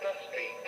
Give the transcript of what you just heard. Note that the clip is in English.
down the street.